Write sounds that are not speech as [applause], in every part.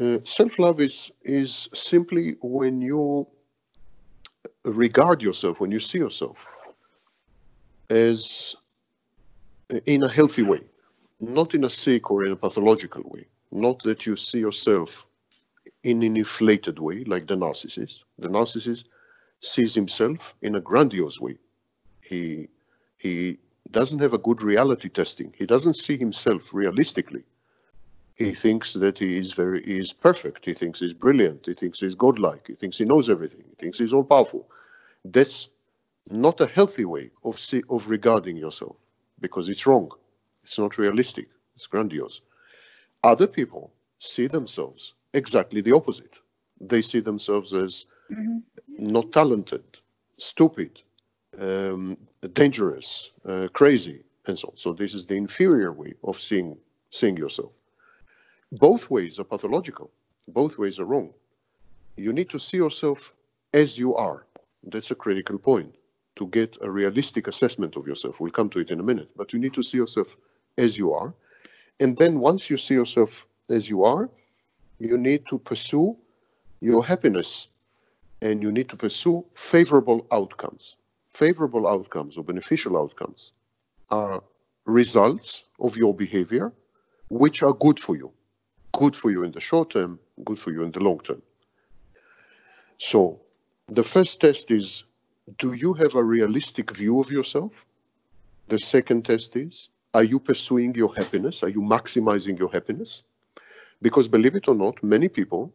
Uh, self-love is is simply when you regard yourself, when you see yourself as in a healthy way, not in a sick or in a pathological way. Not that you see yourself in an inflated way, like the narcissist. The narcissist sees himself in a grandiose way. He he doesn't have a good reality testing. He doesn't see himself realistically. He thinks that he is very he is perfect. He thinks he's brilliant. He thinks he's godlike. He thinks he knows everything. He thinks he's all powerful. That's not a healthy way of see, of regarding yourself because it's wrong. It's not realistic. It's grandiose. Other people see themselves exactly the opposite. They see themselves as mm-hmm. not talented, stupid, um, dangerous, uh, crazy, and so on. So this is the inferior way of seeing seeing yourself. Both ways are pathological. Both ways are wrong. You need to see yourself as you are. That's a critical point to get a realistic assessment of yourself. We'll come to it in a minute, but you need to see yourself as you are. And then once you see yourself as you are, you need to pursue your happiness and you need to pursue favorable outcomes. Favorable outcomes or beneficial outcomes are results of your behavior which are good for you. Good for you in the short term, good for you in the long term. So the first test is do you have a realistic view of yourself? The second test is are you pursuing your happiness? Are you maximizing your happiness? Because believe it or not, many people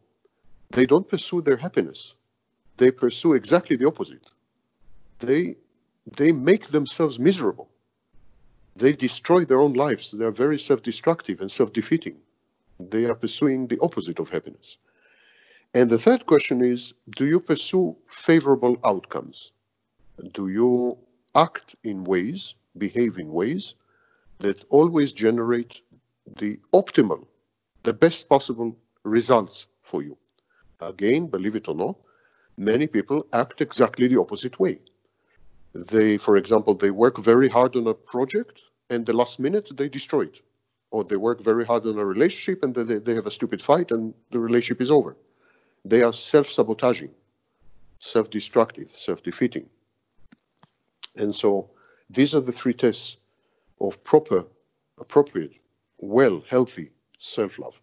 they don't pursue their happiness. They pursue exactly the opposite. They they make themselves miserable. They destroy their own lives. They are very self-destructive and self-defeating. They are pursuing the opposite of happiness. And the third question is, do you pursue favorable outcomes? Do you act in ways, behave in ways that always generate the optimal, the best possible results for you? Again, believe it or not, many people act exactly the opposite way. They, for example, they work very hard on a project and the last minute they destroy it. Or they work very hard on a relationship and they, they have a stupid fight and the relationship is over. They are self sabotaging, self destructive, self defeating. And so these are the three tests of proper, appropriate, well, healthy self love.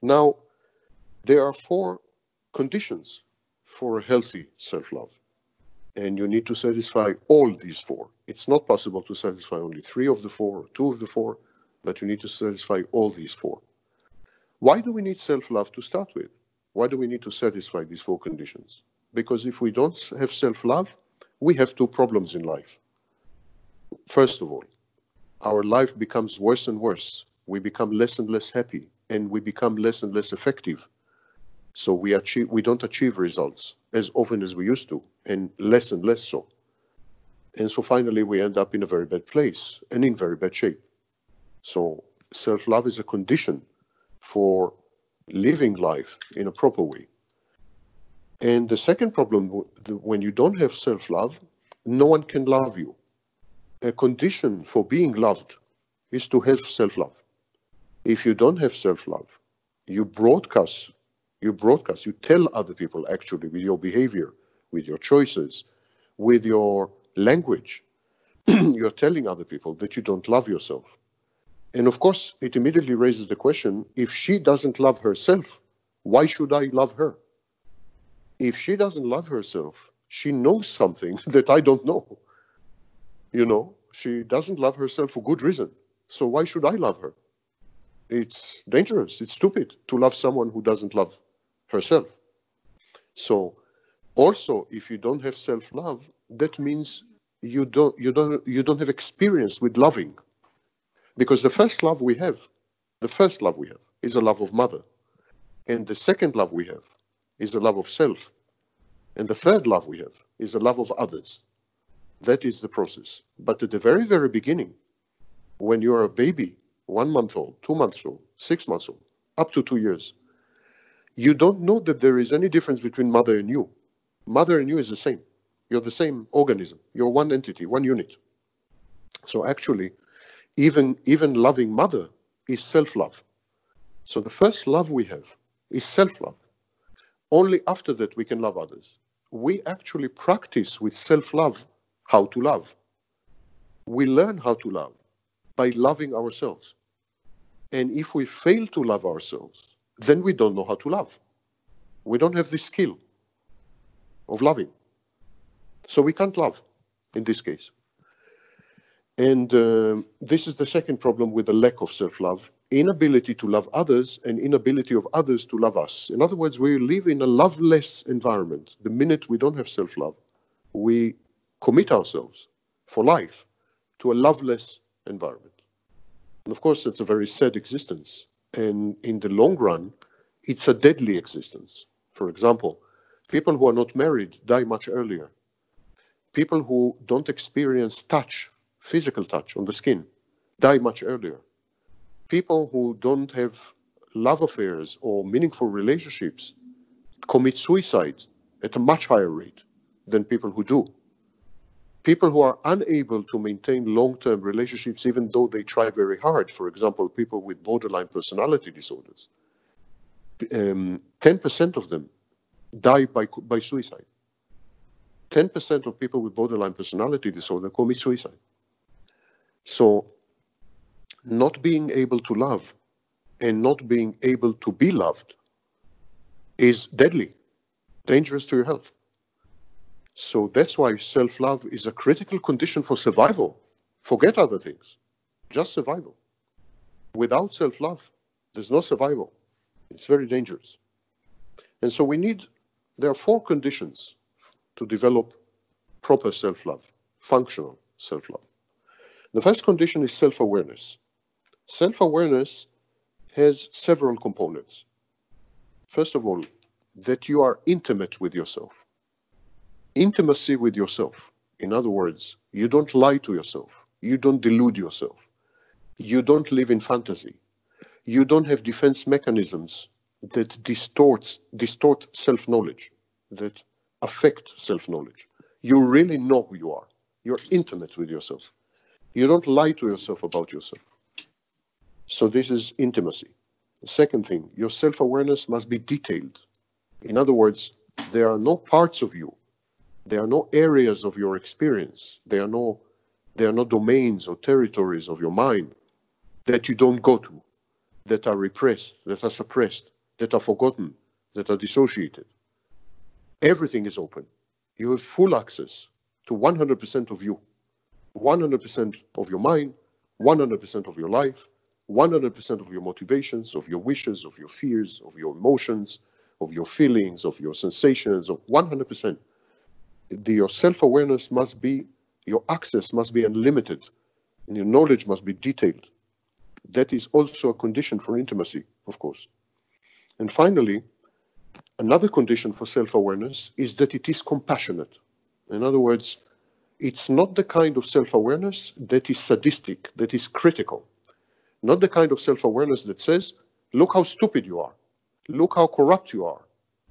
Now, there are four conditions for a healthy self love. And you need to satisfy all these four. It's not possible to satisfy only three of the four, two of the four, but you need to satisfy all these four. Why do we need self love to start with? Why do we need to satisfy these four conditions? Because if we don't have self love, we have two problems in life. First of all, our life becomes worse and worse. We become less and less happy, and we become less and less effective. So we achieve we don't achieve results as often as we used to, and less and less so. And so finally we end up in a very bad place and in very bad shape. So self-love is a condition for living life in a proper way. And the second problem, when you don't have self love, no one can love you. A condition for being loved is to have self love. If you don't have self love, you broadcast, you broadcast, you tell other people actually with your behavior, with your choices, with your language, [clears throat] you're telling other people that you don't love yourself. And of course, it immediately raises the question if she doesn't love herself, why should I love her? if she doesn't love herself, she knows something [laughs] that I don't know. You know, she doesn't love herself for good reason. So why should I love her? It's dangerous. It's stupid to love someone who doesn't love herself. So also if you don't have self-love, that means you don't you don't you don't have experience with loving. Because the first love we have, the first love we have is a love of mother. And the second love we have is a love of self. And the third love we have is a love of others. That is the process. But at the very, very beginning, when you are a baby, one month old, two months old, six months old, up to two years, you don't know that there is any difference between mother and you. Mother and you is the same. You're the same organism. You're one entity, one unit. So actually, even even loving mother is self-love. So the first love we have is self love. Only after that we can love others. We actually practice with self love how to love. We learn how to love by loving ourselves. And if we fail to love ourselves, then we don't know how to love. We don't have the skill of loving. So we can't love in this case. And uh, this is the second problem with the lack of self love inability to love others and inability of others to love us. In other words, we live in a loveless environment. The minute we don't have self love, we commit ourselves for life to a loveless environment. And of course, it's a very sad existence. And in the long run, it's a deadly existence. For example, people who are not married die much earlier. People who don't experience touch, physical touch on the skin, die much earlier. People who don't have love affairs or meaningful relationships commit suicide at a much higher rate than people who do. People who are unable to maintain long-term relationships even though they try very hard for example people with borderline personality disorders um, 10% of them die by, by suicide. 10% of people with borderline personality disorder commit suicide so not being able to love and not being able to be loved is deadly dangerous to your health so that's why self love is a critical condition for survival. Forget other things, just survival. Without self love, there's no survival. It's very dangerous. And so we need, there are four conditions to develop proper self love, functional self love. The first condition is self awareness. Self awareness has several components. First of all, that you are intimate with yourself intimacy with yourself. In other words, you don't lie to yourself. You don't delude yourself. You don't live in fantasy. You don't have defense mechanisms that distorts, distort self-knowledge, that affect self-knowledge. You really know who you are. You're intimate with yourself. You don't lie to yourself about yourself. So this is intimacy. The second thing, your self-awareness must be detailed. In other words, there are no parts of you there are no areas of your experience. There are no, there are no domains or territories of your mind that you don't go to, that are repressed, that are suppressed, that are forgotten, that are dissociated. Everything is open. You have full access to 100% of you, 100% of your mind, 100% of your life, 100% of your motivations, of your wishes, of your fears, of your emotions, of your feelings, of your sensations, of 100% the, your self-awareness must be, your access must be unlimited, and your knowledge must be detailed. That is also a condition for intimacy, of course. And finally, another condition for self-awareness is that it is compassionate. In other words, it's not the kind of self-awareness that is sadistic, that is critical. Not the kind of self-awareness that says, look how stupid you are. Look how corrupt you are.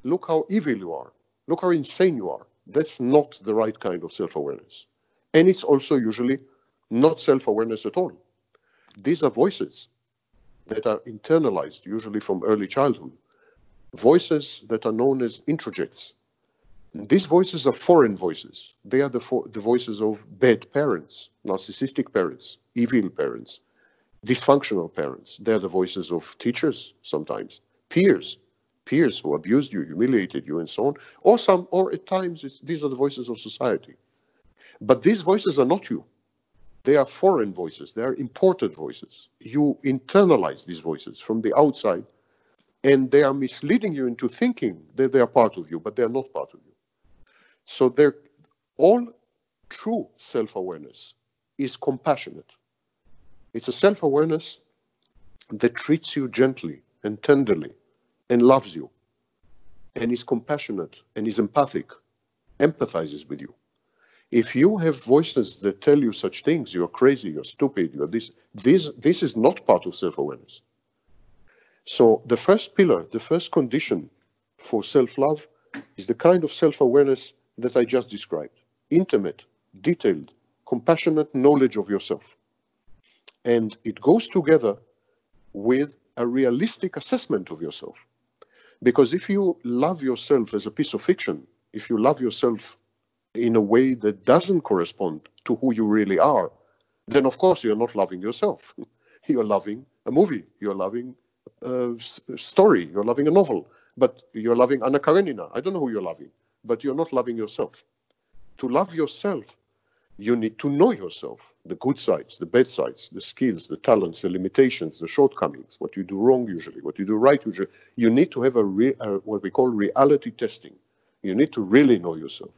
Look how evil you are. Look how insane you are. That's not the right kind of self-awareness. And it's also usually not self-awareness at all. These are voices that are internalized, usually from early childhood. Voices that are known as introjects. These voices are foreign voices. They are the, the voices of bad parents, narcissistic parents, evil parents, dysfunctional parents. They are the voices of teachers sometimes, peers, peers who abused you, humiliated you, and so on, or some, or at times these are the voices of society. But these voices are not you. They are foreign voices. They are imported voices. You internalize these voices from the outside, and they are misleading you into thinking that they are part of you, but they are not part of you. So all true self-awareness is compassionate. It's a self-awareness that treats you gently and tenderly and loves you and is compassionate and is empathic, empathizes with you. If you have voices that tell you such things, you're crazy, you're stupid, you're this, this, this is not part of self-awareness. So the first pillar, the first condition for self-love is the kind of self-awareness that I just described. Intimate, detailed, compassionate knowledge of yourself. And it goes together with a realistic assessment of yourself. Because if you love yourself as a piece of fiction, if you love yourself in a way that doesn't correspond to who you really are, then of course you're not loving yourself. [laughs] You're loving a movie, you're loving a story, you're loving a novel, but you're loving Anna Karenina. I don't know who you're loving, but you're not loving yourself. To love yourself, you need to know yourself the good sides, the bad sides, the skills, the talents, the limitations, the shortcomings, what you do wrong usually, what you do right usually. You need to have a, re- what we call reality testing. You need to really know yourself.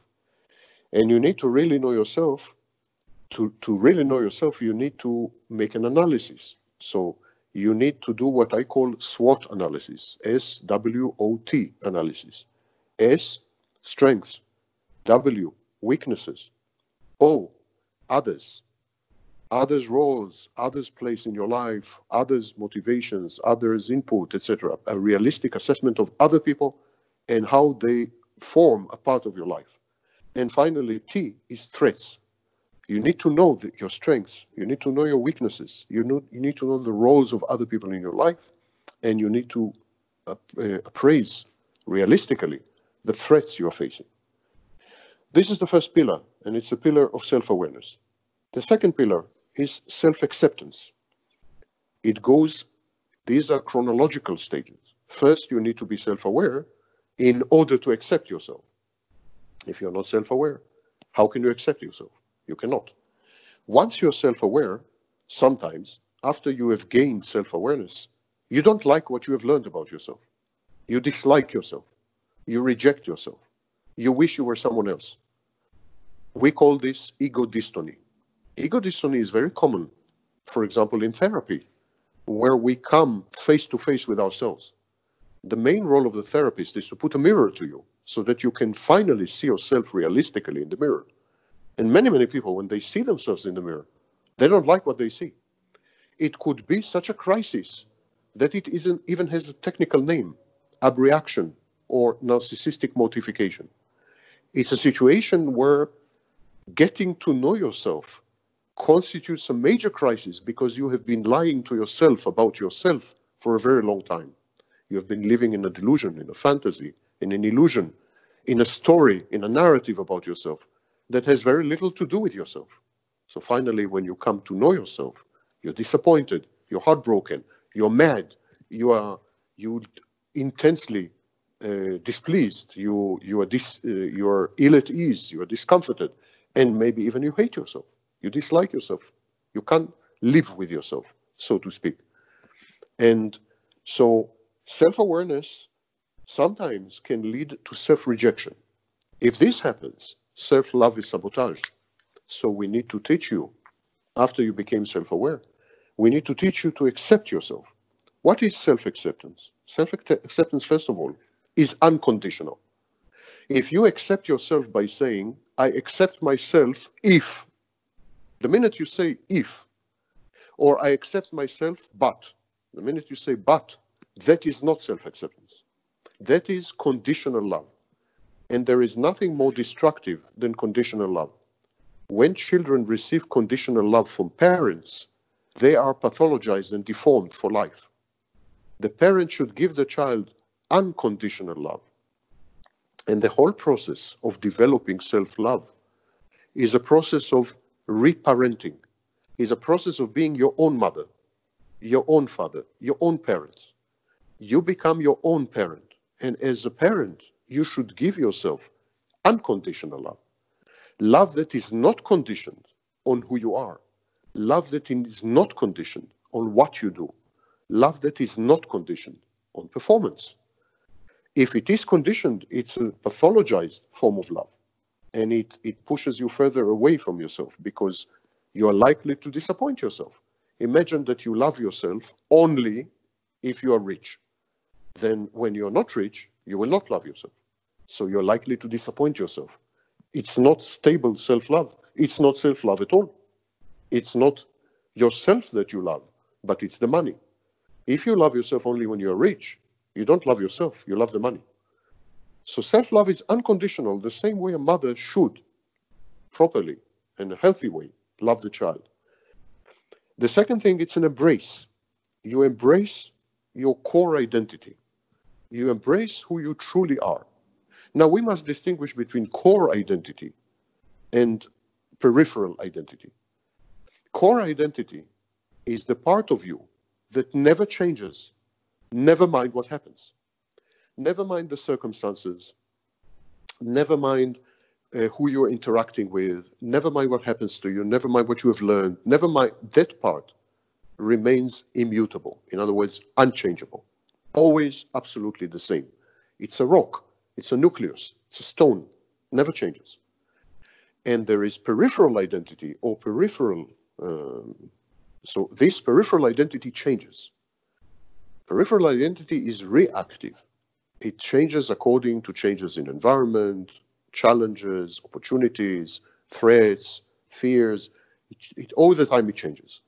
And you need to really know yourself. To, to really know yourself, you need to make an analysis. So you need to do what I call SWOT analysis, S W O T analysis. S, strengths. W, weaknesses. O, others others' roles, others' place in your life, others' motivations, others' input, etc. A realistic assessment of other people and how they form a part of your life. And finally, T is threats. You need to know the, your strengths. You need to know your weaknesses. You, know, you need to know the roles of other people in your life, and you need to uh, uh, appraise realistically the threats you are facing. This is the first pillar, and it's a pillar of self-awareness. The second pillar is self-acceptance. It goes, these are chronological stages. First, you need to be self-aware in order to accept yourself. If you're not self-aware, how can you accept yourself? You cannot. Once you're self-aware, sometimes after you have gained self-awareness, you don't like what you have learned about yourself. You dislike yourself. You reject yourself. You wish you were someone else. We call this ego dystony. Ego dystony is very common, for example, in therapy, where we come face to face with ourselves. The main role of the therapist is to put a mirror to you so that you can finally see yourself realistically in the mirror. And many, many people, when they see themselves in the mirror, they don't like what they see. It could be such a crisis that it isn't even has a technical name, abreaction or narcissistic mortification. It's a situation where getting to know yourself constitutes a major crisis because you have been lying to yourself about yourself for a very long time. You have been living in a delusion, in a fantasy, in an illusion, in a story, in a narrative about yourself that has very little to do with yourself. So finally, when you come to know yourself, you're disappointed, you're heartbroken, you're mad, you are you intensely uh, displeased, you you are dis, uh, you are ill at ease, you are discomforted, and maybe even you hate yourself. You dislike yourself. You can't live with yourself, so to speak. And so self awareness sometimes can lead to self rejection. If this happens, self love is sabotage. So we need to teach you, after you became self aware, we need to teach you to accept yourself. What is self acceptance? Self acceptance, first of all, is unconditional. If you accept yourself by saying, I accept myself if the minute you say if, or I accept myself, but, the minute you say but, that is not self acceptance. That is conditional love. And there is nothing more destructive than conditional love. When children receive conditional love from parents, they are pathologized and deformed for life. The parent should give the child unconditional love. And the whole process of developing self love is a process of reparenting is a process of being your own mother, your own father, your own parents. You become your own parent. And as a parent, you should give yourself unconditional love. Love that is not conditioned on who you are. Love that is not conditioned on what you do. Love that is not conditioned on performance. If it is conditioned, it's a pathologized form of love and it, it pushes you further away from yourself because you are likely to disappoint yourself. Imagine that you love yourself only if you are rich. Then, when you're not rich, you will not love yourself. So, you're likely to disappoint yourself. It's not stable self love. It's not self love at all. It's not yourself that you love, but it's the money. If you love yourself only when you're rich, you don't love yourself, you love the money. So self love is unconditional, the same way a mother should, properly, in a healthy way, love the child. The second thing, it's an embrace. You embrace your core identity. You embrace who you truly are. Now, we must distinguish between core identity and peripheral identity. Core identity is the part of you that never changes, never mind what happens. Never mind the circumstances, never mind uh, who you're interacting with, never mind what happens to you, never mind what you have learned, never mind that part remains immutable. In other words, unchangeable. Always absolutely the same. It's a rock, it's a nucleus, it's a stone, never changes. And there is peripheral identity or peripheral, um, so this peripheral identity changes. Peripheral identity is reactive. It changes according to changes in environment, challenges, opportunities, threats, fears. It, it, all the time it changes.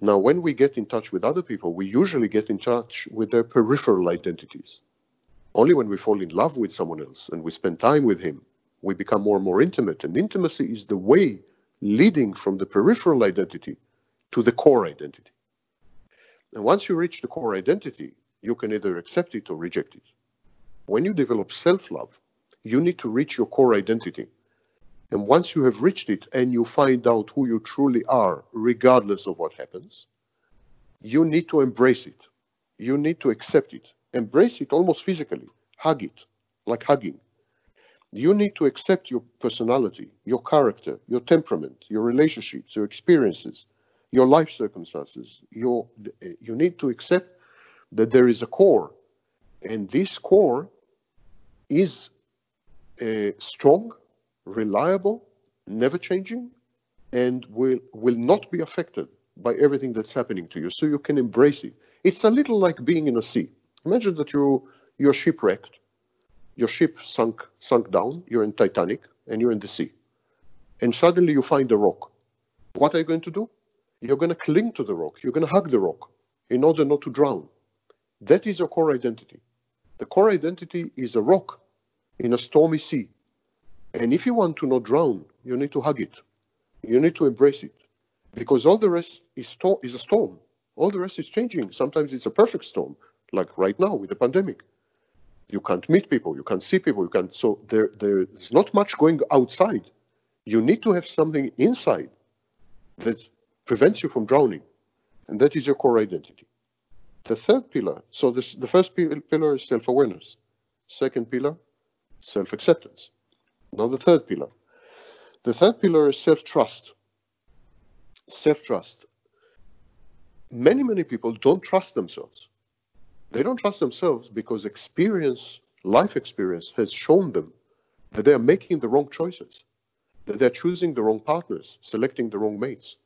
Now, when we get in touch with other people, we usually get in touch with their peripheral identities. Only when we fall in love with someone else and we spend time with him, we become more and more intimate. And intimacy is the way leading from the peripheral identity to the core identity. And once you reach the core identity, you can either accept it or reject it. When you develop self love, you need to reach your core identity. And once you have reached it and you find out who you truly are, regardless of what happens, you need to embrace it. You need to accept it. Embrace it almost physically. Hug it, like hugging. You need to accept your personality, your character, your temperament, your relationships, your experiences, your life circumstances. Your, you need to accept that there is a core. And this core is uh, strong, reliable, never changing, and will, will not be affected by everything that's happening to you. So you can embrace it. It's a little like being in a sea. Imagine that you, you're shipwrecked, your ship sunk, sunk down, you're in Titanic, and you're in the sea. And suddenly you find a rock. What are you going to do? You're going to cling to the rock. You're going to hug the rock in order not to drown. That is your core identity. The core identity is a rock in a stormy sea. And if you want to not drown, you need to hug it. You need to embrace it. Because all the rest is, is a storm. All the rest is changing. Sometimes it's a perfect storm, like right now with the pandemic. You can't meet people, you can't see people, you can't. So there, there's not much going outside. You need to have something inside that prevents you from drowning. And that is your core identity. The third pillar, so this, the first pillar is self awareness. Second pillar, self acceptance. Now, the third pillar. The third pillar is self trust. Self trust. Many, many people don't trust themselves. They don't trust themselves because experience, life experience, has shown them that they are making the wrong choices, that they're choosing the wrong partners, selecting the wrong mates,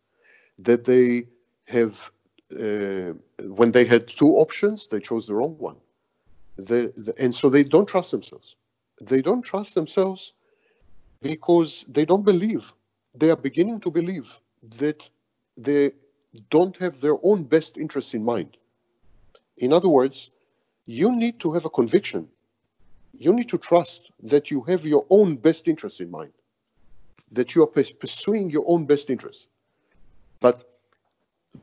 that they have, uh, when they had two options, they chose the wrong one. the, and so they don't trust themselves they don't trust themselves because they don't believe. They are beginning to believe that they don't have their own best interests in mind. In other words, you need to have a conviction. You need to trust that you have your own best interests in mind, that you are pursuing your own best interests. But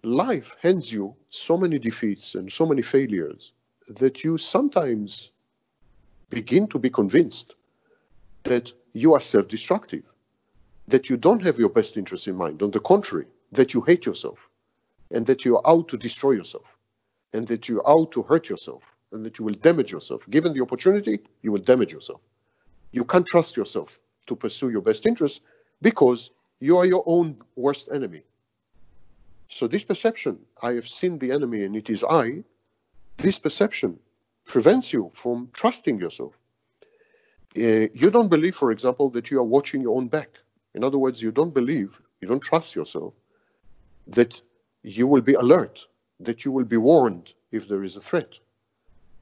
life hands you so many defeats and so many failures that you sometimes begin to be convinced that you are self destructive, that you don't have your best interests in mind. On the contrary, that you hate yourself, and that you are out to destroy yourself, and that you're out to hurt yourself, and that you will damage yourself. Given the opportunity, you will damage yourself. You can't trust yourself to pursue your best interests because you are your own worst enemy. So, this perception, I have seen the enemy and it is I, this perception prevents you from trusting yourself. Uh, you don't believe, for example, that you are watching your own back. In other words, you don't believe, you don't trust yourself that you will be alert, that you will be warned if there is a threat.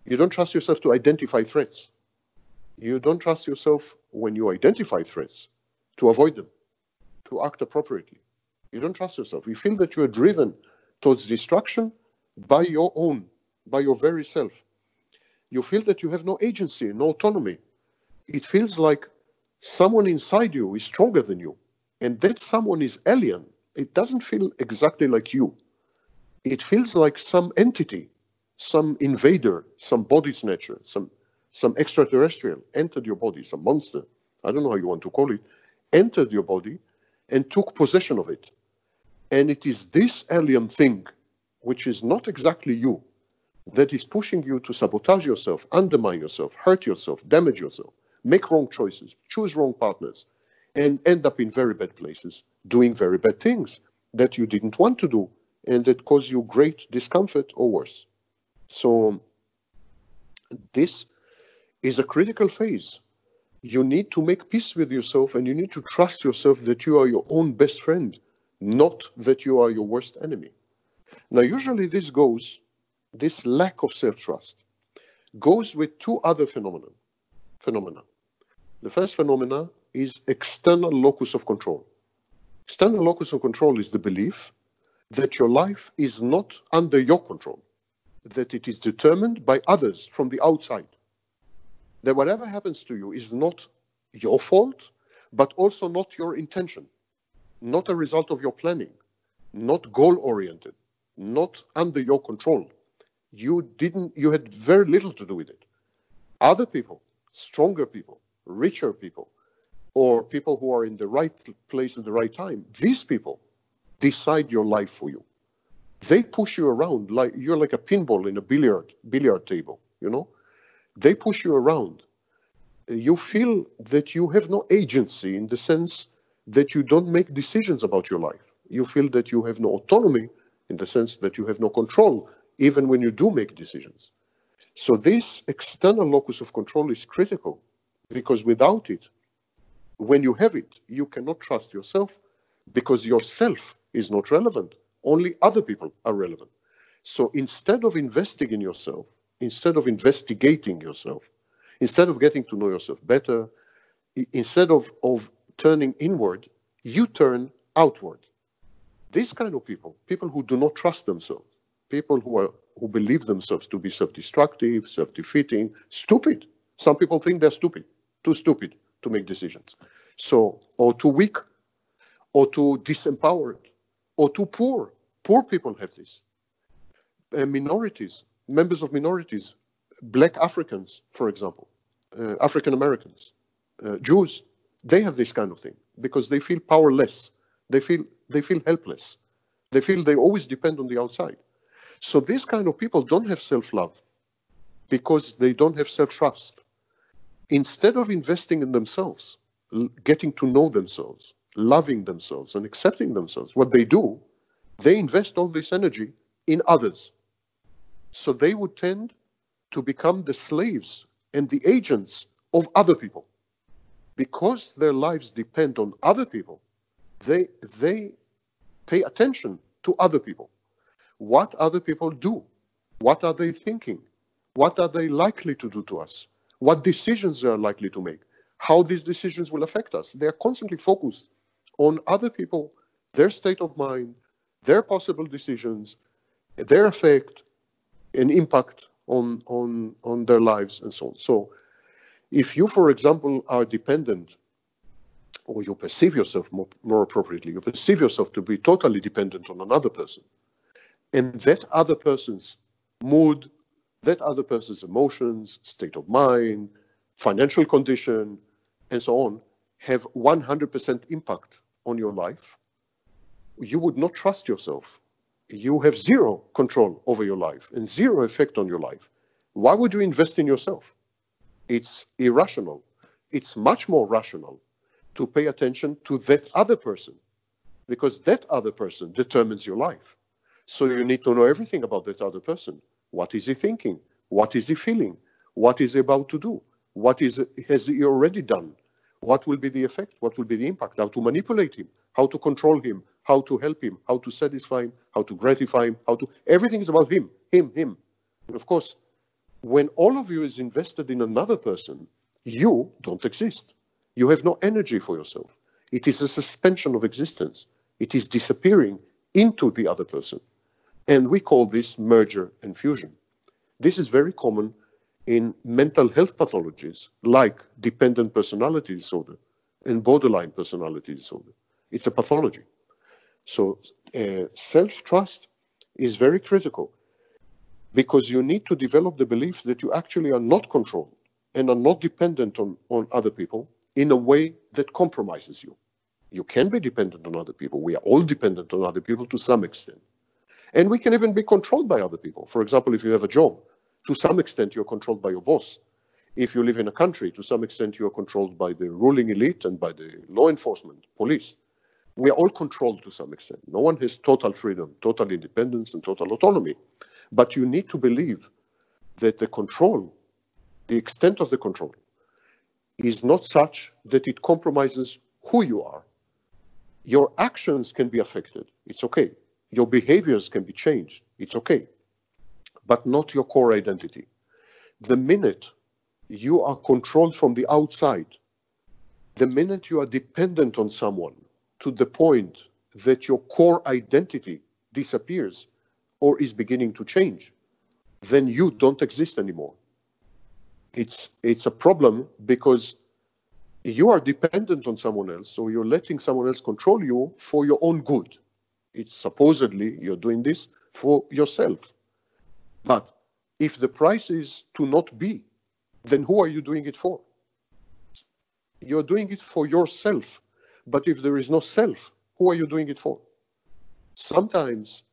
You don't trust yourself to identify threats. You don't trust yourself when you identify threats to avoid them, to act appropriately. You don't trust yourself. You feel that you are driven towards destruction by your own, by your very self you feel that you have no agency, no autonomy. It feels like someone inside you is stronger than you, and that someone is alien. It doesn't feel exactly like you. It feels like some entity some invader, some body snatcher, some some extraterrestrial entered your body, some monster, I don't know how you want to call it, entered your body and took possession of it. And it is this alien thing, which is not exactly you, that is pushing you to sabotage yourself, undermine yourself, hurt yourself, damage yourself, make wrong choices, choose wrong partners, and end up in very bad places, doing very bad things that you didn't want to do and that cause you great discomfort or worse. So this is a critical phase. You need to make peace with yourself and you need to trust yourself that you are your own best friend, not that you are your worst enemy. Now, usually this goes, this lack of self-trust goes with two other phenomena. phenomena. The first phenomena is external locus of control. External locus of control is the belief that your life is not under your control, that it is determined by others from the outside. That whatever happens to you is not your fault, but also not your intention, not a result of your planning, not goal oriented, not under your control. You didn't, you had very little to do with it. Other people, stronger people, richer people, or people who are in the right place at the right time, these people decide your life for you. They push you around like you're like a pinball in a billiard billiard table, you know? They push you around. You feel that you have no agency in the sense that you don't make decisions about your life. You feel that you have no autonomy in the sense that you have no control, even when you do make decisions. So this external locus of control is critical because without it, when you have it, you cannot trust yourself because yourself is not relevant. Only other people are relevant. So instead of investing in yourself, instead of investigating yourself, instead of getting to know yourself better, instead of, of turning inward, you turn outward. These kind of people, people who do not trust themselves, people who are who believe themselves to be self-destructive, self-defeating, stupid. Some people think they're stupid, too stupid to make decisions. So, or too weak, or too disempowered, or too poor. Poor people have this. Uh, minorities, members of minorities, black Africans, for example, uh, African Americans, uh, Jews, they have this kind of thing because they feel powerless. They feel they feel helpless. They feel they always depend on the outside. So these kind of people don't have self-love because they don't have self-trust. Instead of investing in themselves, getting to know themselves, loving themselves, and accepting themselves, what they do, they invest all this energy in others. So they would tend to become the slaves and the agents of other people. Because their lives depend on other people, they, they pay attention to other people. What other people do? What are they thinking? What are they likely to do to us? What decisions they are likely to make? How these decisions will affect us? They are constantly focused on other people, their state of mind, their possible decisions, their effect and impact on, on, on their lives and so on. So if you, for example, are dependent or you perceive yourself more, more appropriately, you perceive yourself to be totally dependent on another person, and that other person's mood, that other person's emotions, state of mind, financial condition, and so on, have 100% impact on your life, you would not trust yourself. You have zero control over your life and zero effect on your life. Why would you invest in yourself? It's irrational. It's much more rational to pay attention to that other person because that other person determines your life. So you need to know everything about that other person. What is he thinking? What is he feeling? What is he about to do? What is has he already done? what will be the effect, what will be the impact, how to manipulate him, how to control him, how to help him, how to satisfy him, how to gratify him, how to, everything is about him, him, him. And of course, when all of you is invested in another person, you don't exist. You have no energy for yourself. It is a suspension of existence. It is disappearing into the other person. And we call this merger and fusion. This is very common in mental health pathologies like dependent personality disorder and borderline personality disorder. It's a pathology. So uh, self-trust is very critical. Because you need to develop the belief that you actually are not controlled and are not dependent on, on other people in a way that compromises you. You can be dependent on other people. We are all dependent on other people to some extent. And we can even be controlled by other people. For example, if you have a job, to some extent you're controlled by your boss. If you live in a country, to some extent you're controlled by the ruling elite and by the law enforcement, police. We are all controlled to some extent. No one has total freedom, total independence, and total autonomy. But you need to believe that the control, the extent of the control, is not such that it compromises who you are. Your actions can be affected. It's okay. Your behaviors can be changed. It's okay. But not your core identity. The minute you are controlled from the outside, the minute you are dependent on someone to the point that your core identity disappears or is beginning to change, then you don't exist anymore it's it's a problem because you are dependent on someone else, so you're letting someone else control you for your own good. It's supposedly you're doing this for yourself. But if the price is to not be, then who are you doing it for? You're doing it for yourself. But if there is no self, who are you doing it for? Sometimes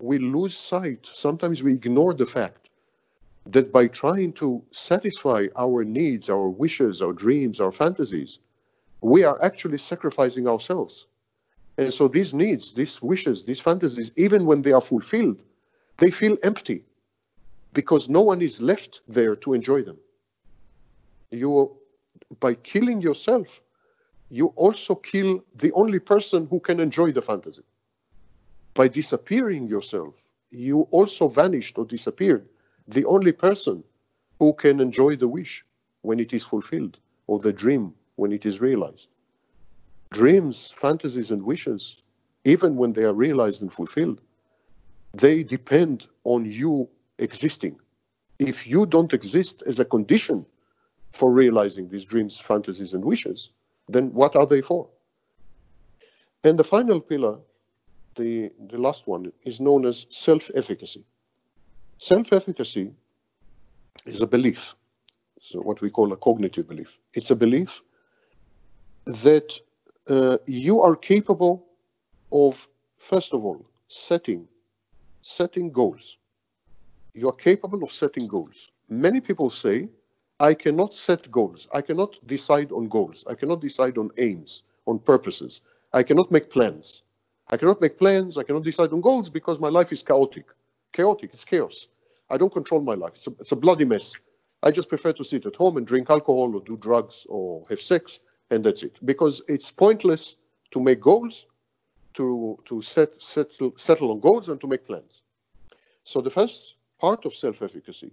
we lose sight, sometimes we ignore the fact that by trying to satisfy our needs, our wishes, our dreams, our fantasies, we are actually sacrificing ourselves. And so these needs, these wishes, these fantasies, even when they are fulfilled, they feel empty because no one is left there to enjoy them. You, by killing yourself, you also kill the only person who can enjoy the fantasy. By disappearing yourself, you also vanished or disappeared the only person who can enjoy the wish when it is fulfilled or the dream when it is realized. Dreams, fantasies, and wishes, even when they are realized and fulfilled, they depend on you existing. If you don't exist as a condition for realizing these dreams, fantasies, and wishes, then what are they for? And the final pillar, the, the last one, is known as self efficacy. Self efficacy is a belief, so what we call a cognitive belief. It's a belief that uh, you are capable of, first of all, setting setting goals. You are capable of setting goals. Many people say, I cannot set goals. I cannot decide on goals. I cannot decide on aims, on purposes. I cannot make plans. I cannot make plans. I cannot decide on goals because my life is chaotic chaotic, it's chaos. I don't control my life. It's a, it's a bloody mess. I just prefer to sit at home and drink alcohol or do drugs or have sex, and that's it. Because it's pointless to make goals, to, to set, settle, settle on goals, and to make plans. So the first part of self-efficacy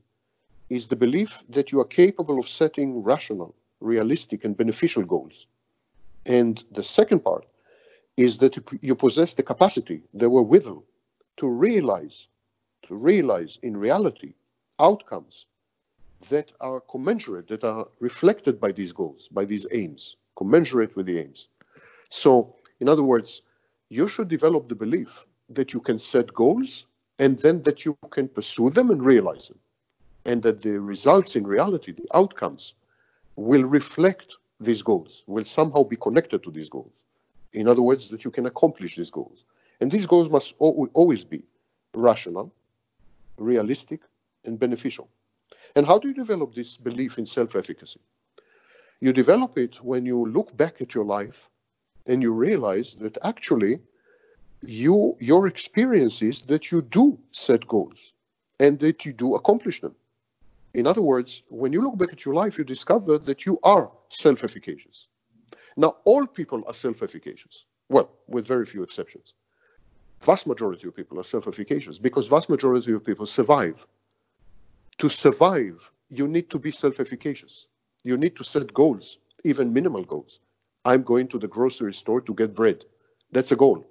is the belief that you are capable of setting rational, realistic, and beneficial goals. And the second part is that you possess the capacity, the wherewithal, to realize to realize in reality outcomes that are commensurate, that are reflected by these goals, by these aims, commensurate with the aims. So, in other words, you should develop the belief that you can set goals and then that you can pursue them and realize them. And that the results in reality, the outcomes, will reflect these goals, will somehow be connected to these goals. In other words, that you can accomplish these goals. And these goals must always be rational, realistic, and beneficial. And how do you develop this belief in self efficacy? You develop it when you look back at your life and you realize that actually you, your experience is that you do set goals and that you do accomplish them. In other words, when you look back at your life, you discover that you are self efficacious. Now, all people are self efficacious, well, with very few exceptions vast majority of people are self-efficacious because vast majority of people survive. To survive, you need to be self-efficacious. You need to set goals, even minimal goals. I'm going to the grocery store to get bread. That's a goal.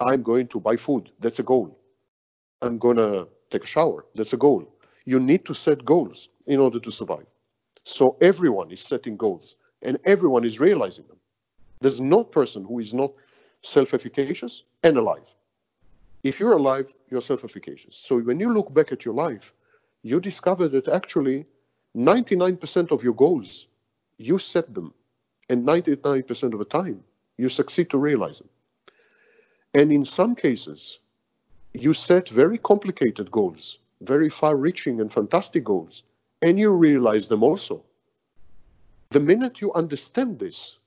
I'm going to buy food. That's a goal. I'm going to take a shower. That's a goal. You need to set goals in order to survive. So everyone is setting goals and everyone is realizing them. There's no person who is not self efficacious and alive if you're alive, you're self efficacious. So when you look back at your life, you discover that actually 99% of your goals, you set them, and 99% of the time, you succeed to realize them. And in some cases, you set very complicated goals, very far reaching and fantastic goals, and you realize them also. The minute you understand this,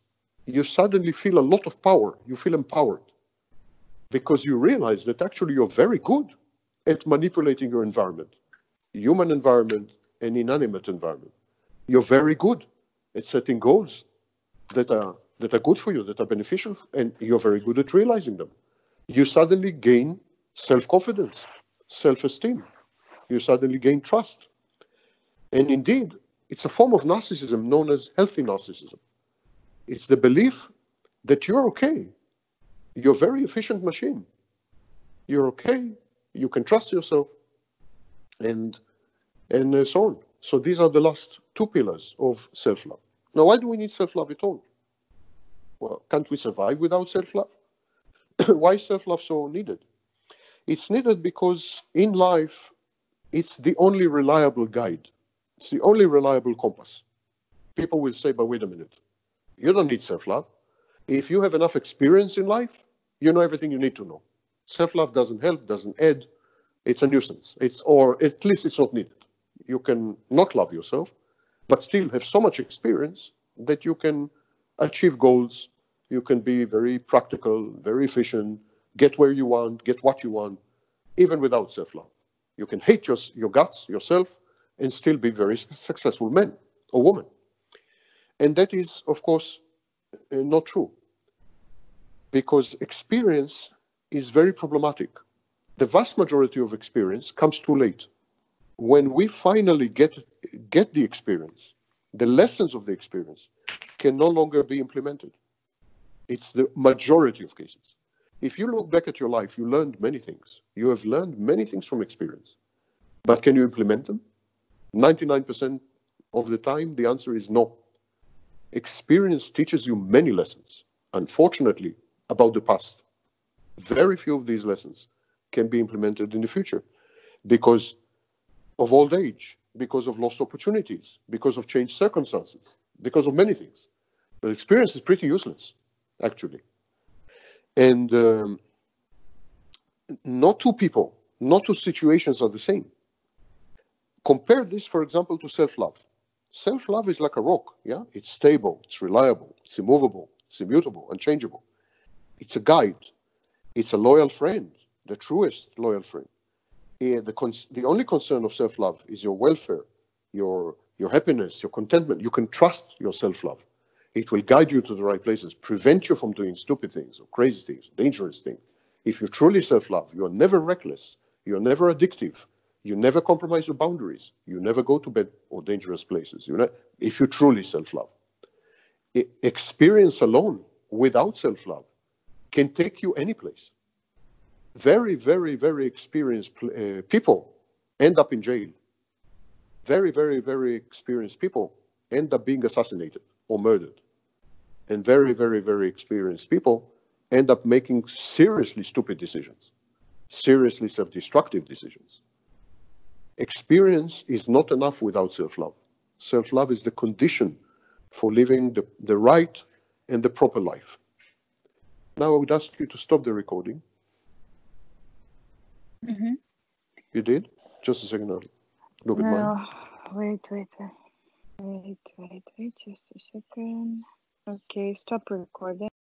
you suddenly feel a lot of power. You feel empowered because you realize that actually you're very good at manipulating your environment, human environment and inanimate environment. You're very good at setting goals that are that are good for you, that are beneficial, and you're very good at realizing them. You suddenly gain self-confidence, self-esteem. You suddenly gain trust. And indeed, it's a form of narcissism known as healthy narcissism. It's the belief that you're okay. You're a very efficient machine. You're okay. You can trust yourself, and and uh, so on. So these are the last two pillars of self-love. Now, why do we need self-love at all? Well, can't we survive without self-love? [coughs] why is self-love so needed? It's needed because in life, it's the only reliable guide. It's the only reliable compass. People will say, but wait a minute. You don't need self-love. If you have enough experience in life, you know everything you need to know. Self-love doesn't help, doesn't add. It's a nuisance. It's or at least it's not needed. You can not love yourself, but still have so much experience that you can achieve goals. You can be very practical, very efficient, get where you want, get what you want, even without self-love. You can hate your, your guts, yourself, and still be very [laughs] successful man or woman. And that is, of course, uh, not true. Because experience is very problematic. The vast majority of experience comes too late. When we finally get, get the experience, the lessons of the experience can no longer be implemented. It's the majority of cases. If you look back at your life, you learned many things. You have learned many things from experience. But can you implement them? 99% of the time, the answer is no. Experience teaches you many lessons, unfortunately, about the past. Very few of these lessons can be implemented in the future because of old age, because of lost opportunities, because of changed circumstances, because of many things. But experience is pretty useless, actually. And um, not two people, not two situations are the same. Compare this, for example, to self-love. Self-love is like a rock, yeah? It's stable, it's reliable, it's immovable, it's immutable, unchangeable. It's a guide. It's a loyal friend, the truest loyal friend. Eh, the, the only concern of self-love is your welfare, your your happiness, your contentment. You can trust your self-love. It will guide you to the right places, prevent you from doing stupid things or crazy things, dangerous things. If you truly self-love, you are never reckless, you're never addictive, you never compromise your boundaries, you never go to bed or dangerous places. You know, if you truly self-love. experience alone without self-love can take you any place. Very, very, very experienced uh, people end up in jail. Very, very, very experienced people end up being assassinated or murdered. And very, very, very experienced people end up making seriously stupid decisions, seriously self destructive decisions. Experience is not enough without self love. Self love is the condition for living the, the right and the proper life. Now I would ask you to stop the recording. Mm-hmm. You did? Just a second. I'll look at mine. wait, wait, wait. Wait, wait, wait, just a second. Okay, stop recording.